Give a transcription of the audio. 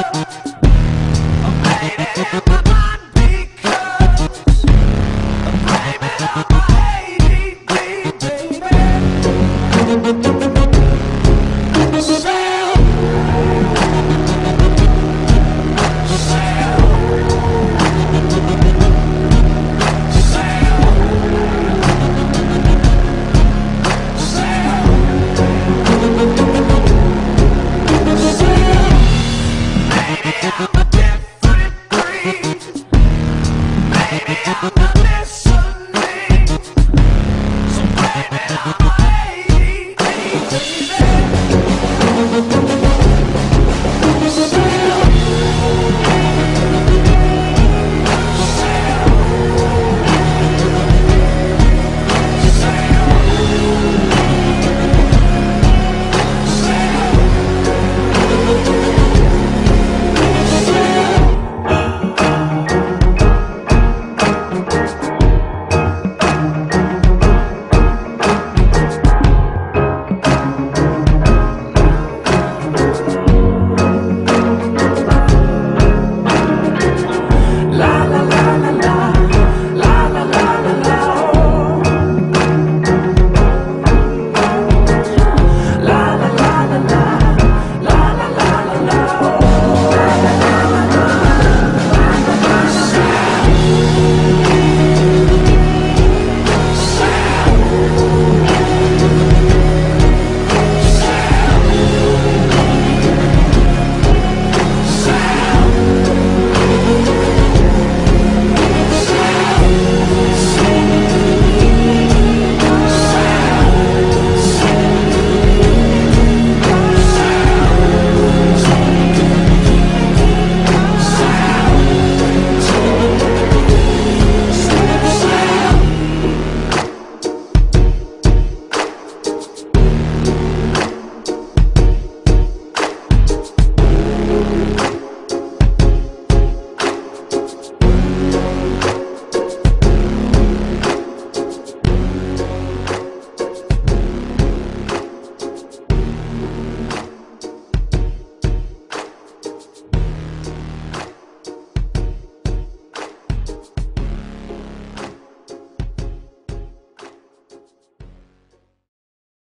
Thank you. baby,